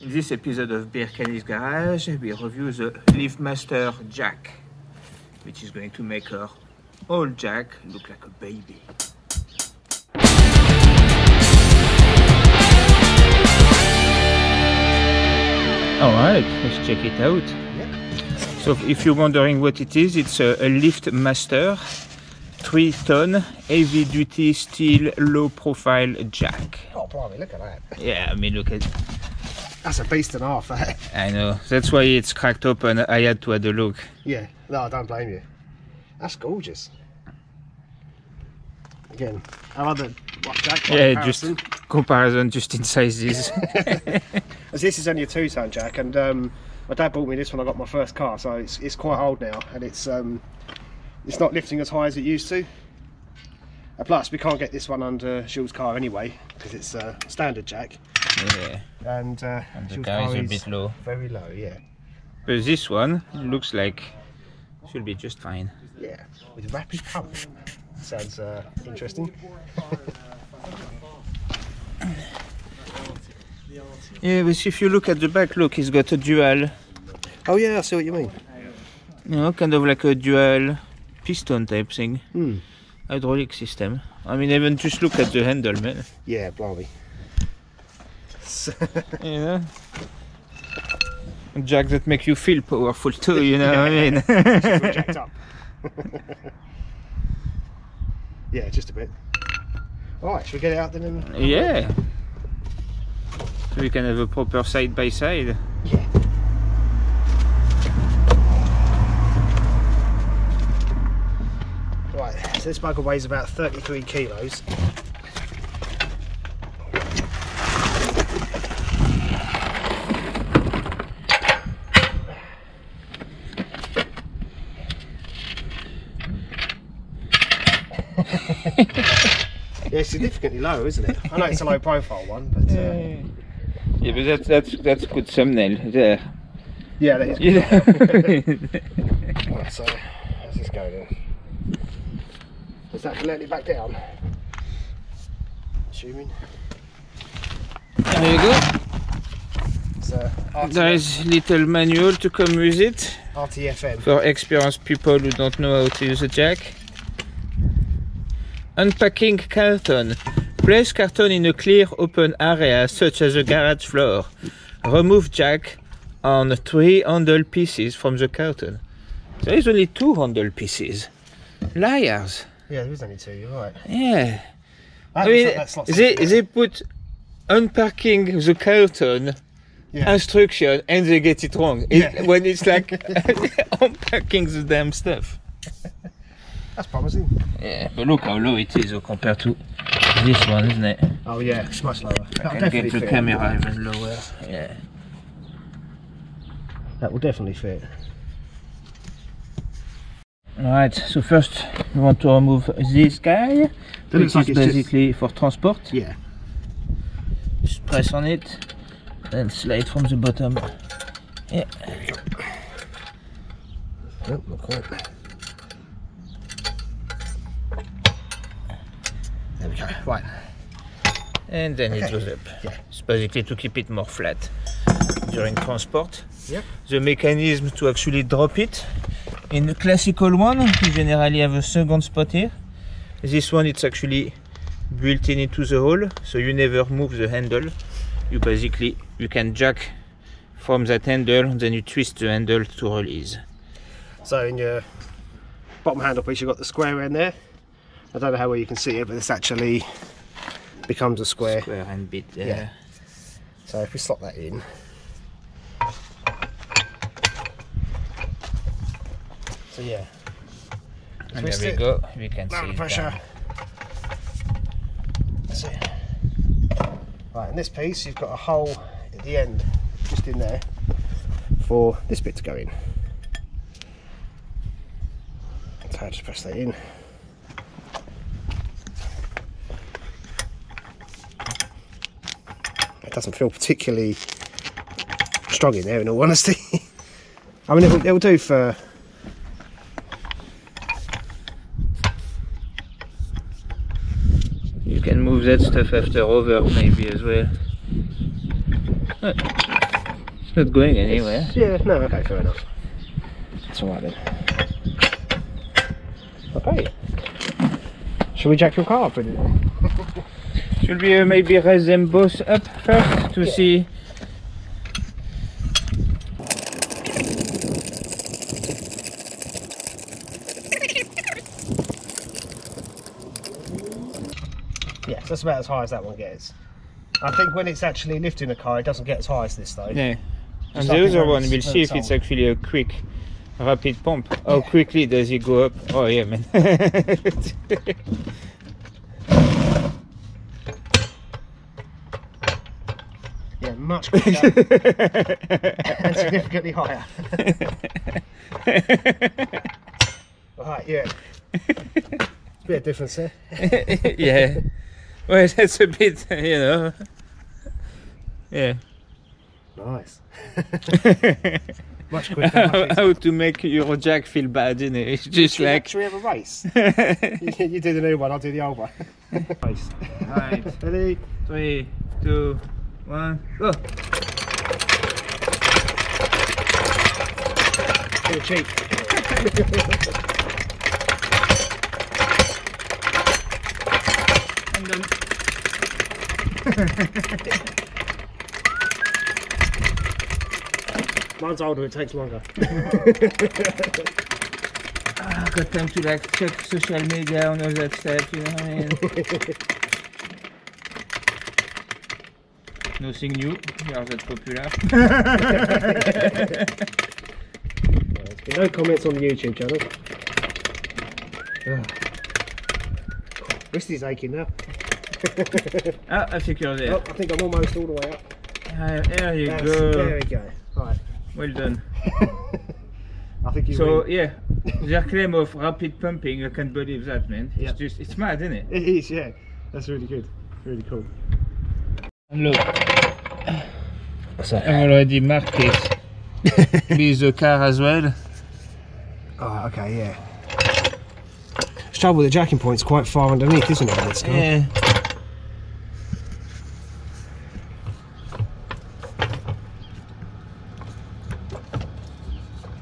In this episode of Beardchanics Garage, we review the Liftmaster Jack, which is going to make our old Jack look like a baby. Alright, let's check it out. So if you're wondering what it is, it's a, a Liftmaster 3 ton heavy duty steel low profile jack. Oh, blimey, look at that. Yeah, I mean look at That's a beast and a half, that. I know. That's why it's cracked open. I had to have a look. yeah, no, I don't blame you. That's gorgeous. Again, I another what, Jack Yeah, just comparison. comparison just in sizes. As this is only a two-ton Jack, and um, my dad bought me this when I got my first car, so it's, it's quite old now, and it's um, it's not lifting as high as it used to. And plus, we can't get this one under Jules' car anyway, because it's a standard Jack, yeah. and, uh, And the car is a bit low. very low. Yeah, But this one looks like should be just fine. yeah, with rapid pump. Sounds uh, interesting. Yeah, but if you look at the back, look, it's got a dual, Oh yeah, I see what you mean. you know, kind of like a dual piston type thing. Hmm. Hydraulic system. I mean, even just look at the handle, man. Yeah, blimey. Yeah. Jack that make you feel powerful too, you know what I mean? We're up. yeah, just a bit. Alright, should we get it out then? And... Yeah. So we can have a proper side by side. Yeah. Right, so this bugger weighs about 33 kilos. yeah, significantly low, isn't it? I know it's a low profile one, but uh, Yeah, but that's that's that's a good thumbnail there. yeah, that is good. Yeah. Right, so how's this go then? Is that to let it back down? Assuming. there you go. It's uh, There is little manual to come with it RTFM. for experienced people who don't know how to use a jack. Unpacking carton. Place carton in a clear open area such as a garage floor. Remove jack on three handle pieces from the carton. There is only two handle pieces. Liars. Yeah, there is only two, you're right. Yeah. That I mean, like they, they put unpacking the carton Yeah. instruction and they get it wrong. It, Yeah. When it's like unpacking the damn stuff. That's promising. Yeah, but look how low it is uh, compared to this one, isn't it? Oh yeah, it's much lower. I That'll can get the camera even lower. Yeah. That will definitely fit. Alright, so first we want to remove this guy, That which looks like is just- basically for transport. Yeah. Just press on it and slide from the bottom. Yeah. Nope, not quite. There we go. Right. And then it goes up. Yeah. It's basically to keep it more flat during transport. Yep. The mechanism to actually drop it. In the classical one, you generally have a second spot here. This one, it's actually built in into the hole, so you never move the handle. You basically, you can jack from that handle, and then you twist the handle to release. So in your bottom handle piece, you've got the square end there. I don't know how well you can see it, but this actually becomes a square. Square and bit there. Yeah. So if we slot that in. So yeah, And Twist there we it. go. We can see the pressure. That's it. Right, in this piece you've got a hole at the end, just in there, for this bit to go in. So I just press that in. It doesn't feel particularly strong in there, in all honesty. I mean, it'll, it'll do for You can move that stuff after over maybe as well. It's not going anywhere. Yeah, no, okay, fair enough. That's alright then. Okay. Shall we jack your car up in it? Should we maybe raise them both up first to Yeah. see? Yes, that's about as high as that one gets. I think when it's actually lifting the car, it doesn't get as high as this though. Yeah. And the other one, we'll see if it's actually a quick, rapid pump. How quickly does it go up? Oh yeah, man. Yeah, much quicker and significantly higher. right, yeah. It's a bit of difference there. yeah. Well, that's a bit, you know. Yeah. Nice. Much quicker. how, much how to make your jack feel bad, you know? It's just easier. like. Should we have a race? you you do the new one, I'll do the old one. race. Right. Ready? Three, two, one, go. Feel cheap. And then Mine's older, it takes longer. ah, got time to like check social media all that stuff, you know what I mean? Nothing new, we are that popular. There's been no comments on the YouTube channel. Ugh. Wrist is aching now. ah, I think you're there. Oh, I think I'm almost all the way up. Ah, there you That's- go. There we go. Right. Well done. I think you So win. yeah, their claim of rapid pumping, I can't believe that, man. It's Yep. just, it's mad, isn't it? It is, yeah. That's really good. Really cool. And look, What's I've already marked it with the car as well. Oh, okay, yeah. The trouble, the jacking point's quite far underneath, isn't it, on this car? Yeah.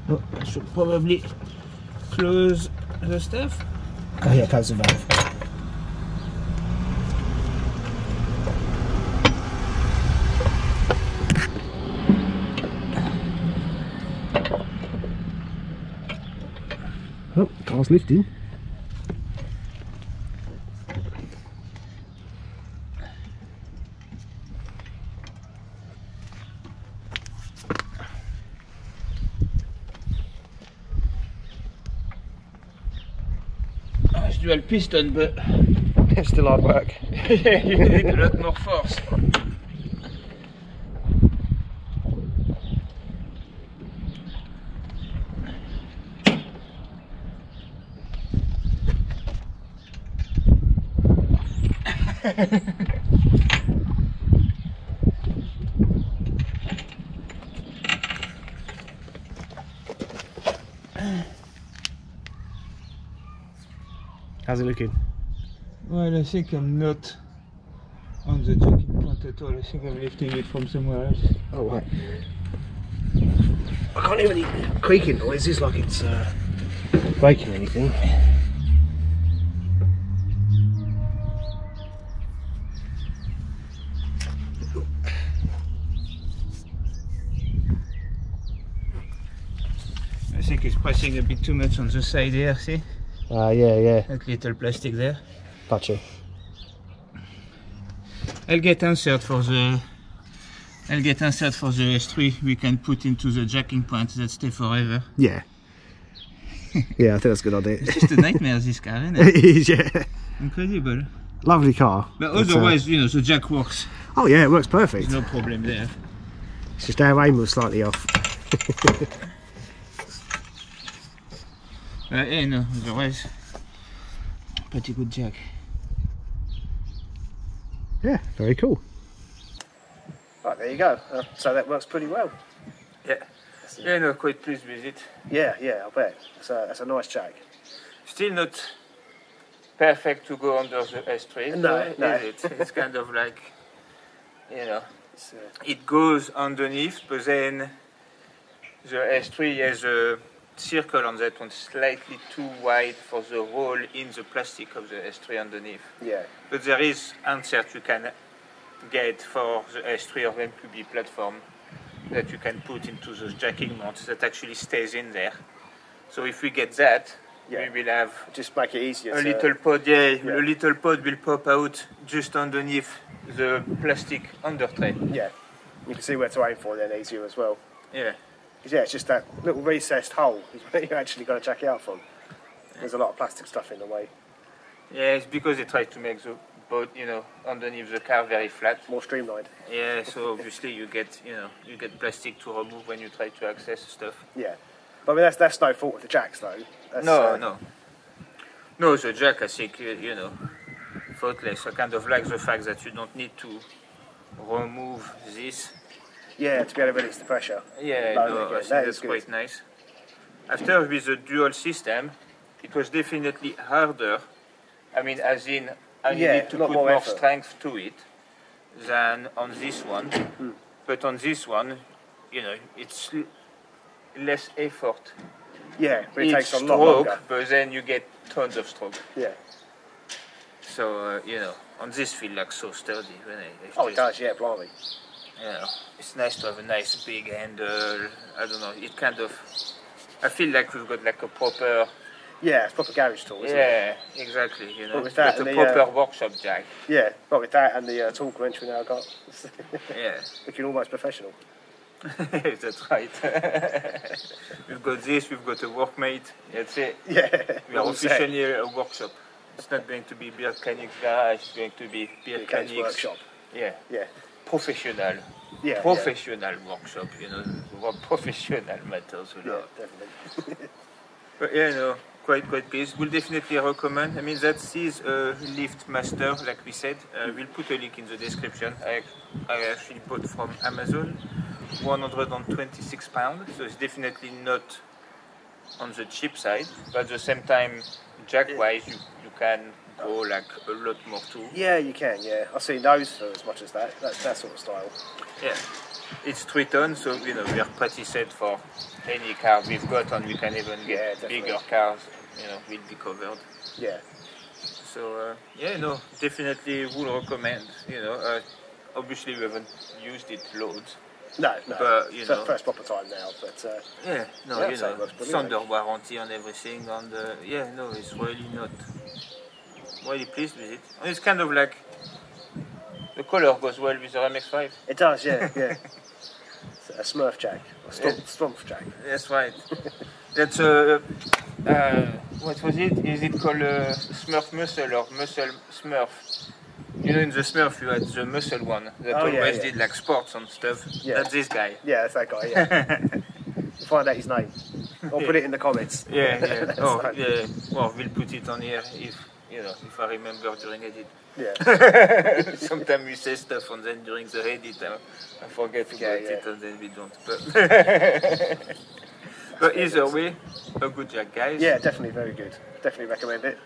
Oh, I should probably close the stuff. Oh, yeah, close the valve. Car's lifting. It's dual piston, but It's still hard work. yeah, you need a lot more force. How's it looking? Well, I think I'm not on the jacking point at all. I think I'm lifting it from somewhere else. Oh, right. I can't hear any creaking noises like it's uh, breaking anything. I think it's pressing a bit too much on the side here, see? Ah, yeah, yeah. That little plastic there. Gotcha. I'll get answered for the I'll get answered for the S3 we can put into the jacking point that stay forever. Yeah. yeah, I think that's a good idea. It's just a nightmare this car, isn't it? it is, yeah. Incredible. Lovely car. But uh, otherwise, you know, the jack works. oh, yeah, it works perfect. There's no problem there. It's just our aim was slightly off. Uh, yeah, no, otherwise, pretty good jack. Yeah, very cool. Right, there you go. Uh, so that works pretty well. Yeah. Yeah, no, quite pleased with it. Yeah, yeah, I bet. It's a, it's a nice jack. Still not perfect to go under the S3. No, uh, no. is it? It's kind of like, you know, It's, uh, it goes underneath, but then the S3 has a circle on that one slightly too wide for the hole in the plastic of the S3 underneath. yeah, But there is insert you can get for the S3 or MQB platform that you can put into those jacking mounts that actually stays in there. So if we get that, Yeah. we will have just make it easier. a to, little pod, yeah, yeah. a little pod will pop out just underneath the plastic under tray. Yeah, you can see where to aim for then easier as well. Yeah. Yeah, it's just that little recessed hole is where you actually got to jack it out from. There's a lot of plastic stuff in the way. Yeah, it's because they try to make the boat, you know, underneath the car very flat. More streamlined. Yeah, so obviously you get, you know, you get plastic to remove when you try to access stuff. Yeah, but I mean that's that's no fault of the jacks though. That's, No, uh, no. No, the jack, I think, you, you know, faultless. I kind of like the fact that you don't need to remove this. Yeah, to be able to release the pressure. Yeah, No, I think that that's quite nice. After with the dual system, it was definitely harder. I mean, as in, I Yeah, needed to put more more, strength to it than on this one. Hmm. But on this one, you know, it's less effort. Yeah, but it takes a lot longer. but then you get tons of stroke. Yeah. So uh, you know, on this feel like so sturdy. When I, it's Oh, it does. Yeah, blimey. You know, it's nice to have a nice big handle. I don't know. It kind of. I feel like we've got like a proper. Yeah, it's proper garage tool, isn't it? Yeah, exactly. You know, But with that the, proper uh, workshop jack. Yeah, but with that and the uh, tool wrench we now got, Yeah, looking almost professional. that's right. we've got this. We've got a workmate. That's it. Yeah, We are officially a workshop. It's not going to be Canic's garage. It's going to be Canic's. workshop. Yeah, Yeah, professional. yeah, professional workshop, you know, professional matters a Yeah, lot. yeah definitely. But yeah, no, quite quite pleased. We'll definitely recommend. I mean, that is a Liftmaster, like we said. Uh, we'll put a link in the description. I, I actually bought from Amazon, 126 pounds. So it's definitely not on the cheap side, but at the same time, jack-wise, you you can go like a lot more too. Yeah, you can. Yeah, I've seen those for as much as that. That, that sort of style. Yeah, it's three tons, so you know we are pretty set for any car we've got, and we can even get definitely. bigger cars. You know, will be covered. Yeah, So uh, yeah, no, definitely would recommend. You know, uh, obviously we haven't used it loads. no, no. But, you It's know- first proper time now, but uh, Yeah, no, Yeah, you know, under warranty and everything, and uh, yeah, no, it's really not. Really pleased with it. And it's kind of like the color goes well with the MX-5. it does. Yeah, yeah. It's a Smurf jack, a Stomp, Stomp jack. That's right. That's uh, uh, what was it? Is it called uh, Smurf muscle or muscle Smurf? You know, in the Smurf you had the muscle one that Oh, always yeah. did like sports and stuff. Yeah. That's this guy. Yeah, that's that guy. Yeah. Find out his name. Or put it in the comments. Yeah, yeah. Oh, yeah. Well, we'll put it on here if you know if I remember during edit. Yeah. Sometimes we say stuff and then during the edit I, I forget about Yeah, it and then we don't. But, but either way, a good jack, guys. Yeah, definitely very good. Definitely recommend it.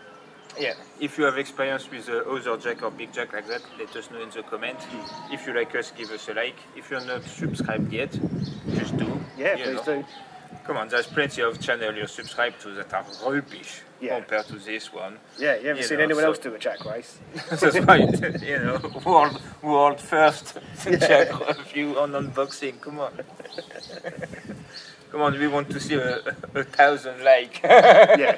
Yeah, if you have experience with uh, other jack or big jack like that, let us know in the comment. If you like us, give us a like. If you're not subscribed yet, just do. Yeah, please know. do. Come on, there's plenty of channels you're subscribed to that are rubbish Yeah. compared to this one. Yeah, you ever You seen know, anyone so- else do a jack race? That's right. you know, world world first jack review on unboxing. Come on. Come on, we want to see a, a, thousand like. yeah.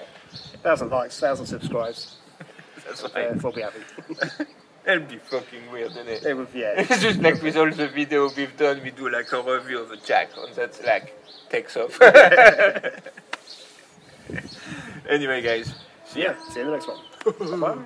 Thousand likes, thousand subscribes. That's Uh, we'll be happy. That'd be fucking weird, isn't it? It would, yeah. It's just like with all the video we've done, we do like a review of a jack, and that's like takes off. anyway, guys, see ya. See you in the next one. Bye.